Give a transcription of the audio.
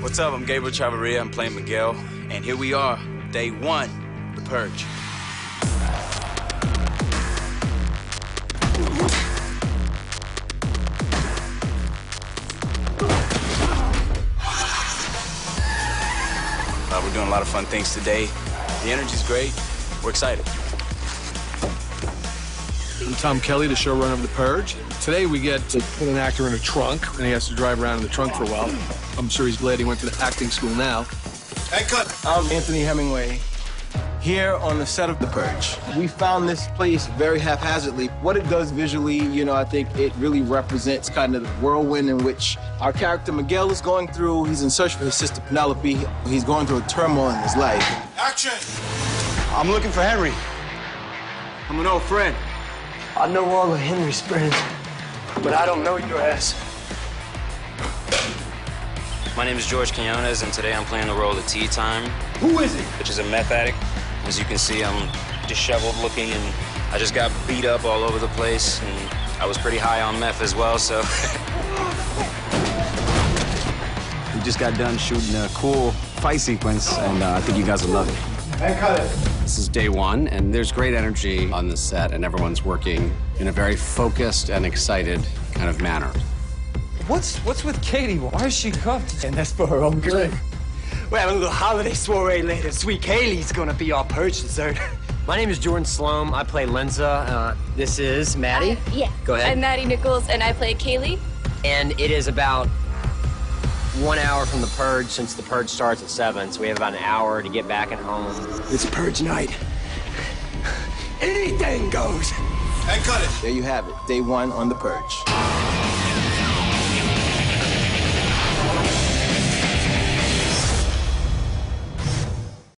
What's up? I'm Gabriel Chavarria. I'm playing Miguel. And here we are, day one, The Purge. Uh, we're doing a lot of fun things today. The energy's great. We're excited. I'm Tom Kelly, the showrunner of The Purge. Today we get to put an actor in a trunk, and he has to drive around in the trunk for a while. I'm sure he's glad he went to the acting school now. Hey, cut! I'm Anthony Hemingway, here on the set of The Purge. We found this place very haphazardly. What it does visually, you know, I think it really represents kind of the whirlwind in which our character Miguel is going through. He's in search for his sister Penelope. He's going through a turmoil in his life. Action! I'm looking for Henry. I'm an old friend. I know all of Henry's friends, but I don't know your ass. My name is George Quinones, and today I'm playing the role of Tea Time. Who is he? Which is a meth addict. As you can see, I'm disheveled looking, and I just got beat up all over the place, and I was pretty high on meth as well, so. we just got done shooting a cool fight sequence, and uh, I think you guys will love it. Hey, cut it. This is day one, and there's great energy on the set, and everyone's working in a very focused and excited kind of manner. What's what's with Katie? Why is she cuffed? And that's for her own good. We're having a little holiday soiree later. Sweet Kaylee's gonna be our purge dessert. My name is Jordan Sloan. I play Lenza. Uh, this is Maddie. Uh, yeah. Go ahead. I'm Maddie Nichols, and I play Kaylee. And it is about one hour from the purge since the purge starts at 7, so we have about an hour to get back at home. It's purge night. Anything goes. And cut it! There you have it, day one on The Purge.